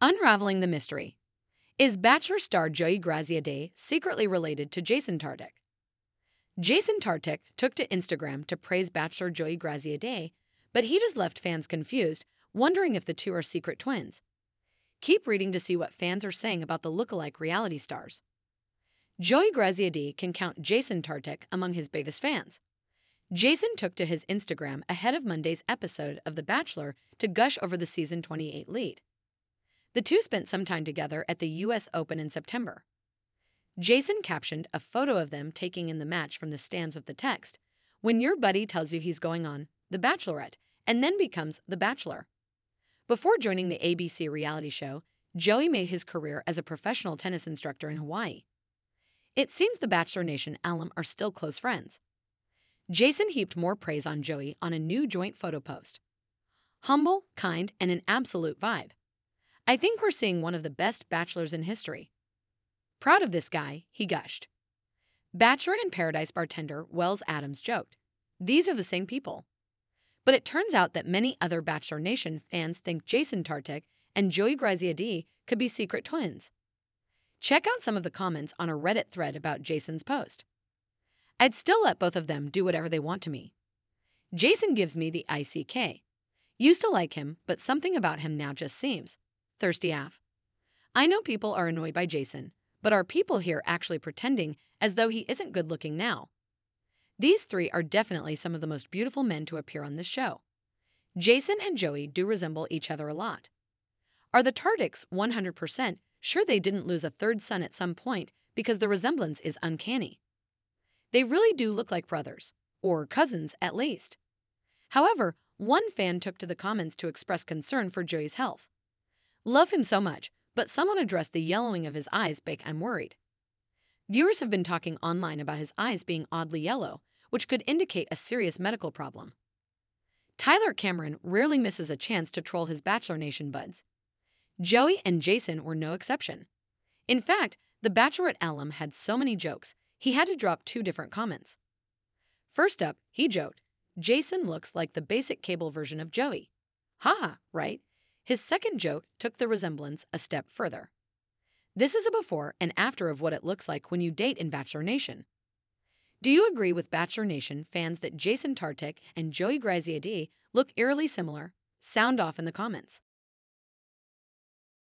Unraveling the mystery. Is Bachelor star Joey Graziadei secretly related to Jason Tartick? Jason Tartick took to Instagram to praise Bachelor Joey Graziadei, but he just left fans confused, wondering if the two are secret twins. Keep reading to see what fans are saying about the look-alike reality stars. Joey Graziadei can count Jason Tartick among his biggest fans. Jason took to his Instagram ahead of Monday's episode of The Bachelor to gush over the season 28 lead. The two spent some time together at the U.S. Open in September. Jason captioned a photo of them taking in the match from the stands with the text When your buddy tells you he's going on The Bachelorette and then becomes The Bachelor. Before joining the ABC reality show, Joey made his career as a professional tennis instructor in Hawaii. It seems the Bachelor Nation alum are still close friends. Jason heaped more praise on Joey on a new joint photo post. Humble, kind, and an absolute vibe. I think we're seeing one of the best bachelors in history. Proud of this guy, he gushed. Bachelor in Paradise bartender Wells Adams joked, These are the same people. But it turns out that many other Bachelor Nation fans think Jason Tartick and Joey Graziadei could be secret twins. Check out some of the comments on a Reddit thread about Jason's post. I'd still let both of them do whatever they want to me. Jason gives me the ICK. Used to like him, but something about him now just seems. Thirsty Af. I know people are annoyed by Jason, but are people here actually pretending as though he isn't good looking now? These three are definitely some of the most beautiful men to appear on this show. Jason and Joey do resemble each other a lot. Are the Tarticks 100% sure they didn't lose a third son at some point because the resemblance is uncanny? They really do look like brothers, or cousins at least. However, one fan took to the comments to express concern for Joey's health. Love him so much, but someone addressed the yellowing of his eyes bake I'm worried. Viewers have been talking online about his eyes being oddly yellow, which could indicate a serious medical problem. Tyler Cameron rarely misses a chance to troll his Bachelor Nation buds. Joey and Jason were no exception. In fact, the Bachelorette alum had so many jokes he had to drop two different comments. First up, he joked, Jason looks like the basic cable version of Joey. Haha, right? His second joke took the resemblance a step further. This is a before and after of what it looks like when you date in Bachelor Nation. Do you agree with Bachelor Nation fans that Jason Tartick and Joey Graziadei look eerily similar? Sound off in the comments.